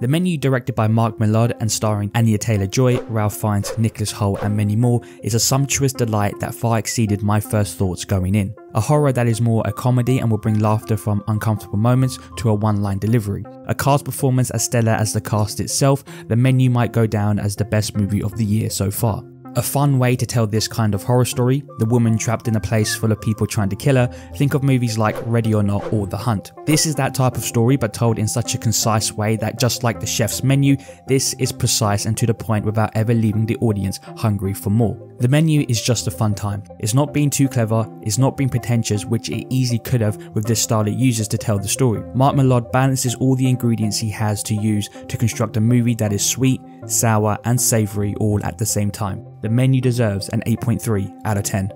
The menu, directed by Mark Mylod and starring Anya Taylor-Joy, Ralph Fiennes, Nicholas Hoult and many more, is a sumptuous delight that far exceeded my first thoughts going in. A horror that is more a comedy and will bring laughter from uncomfortable moments to a one-line delivery. A cast performance as stellar as the cast itself, the menu might go down as the best movie of the year so far. A fun way to tell this kind of horror story, the woman trapped in a place full of people trying to kill her, think of movies like Ready or Not or The Hunt. This is that type of story but told in such a concise way that just like the chef's menu, this is precise and to the point without ever leaving the audience hungry for more. The menu is just a fun time. It's not being too clever, it's not being pretentious which it easily could have with this style it uses to tell the story. Mark Mylod balances all the ingredients he has to use to construct a movie that is sweet, sour and savoury all at the same time. The menu deserves an 8.3 out of 10.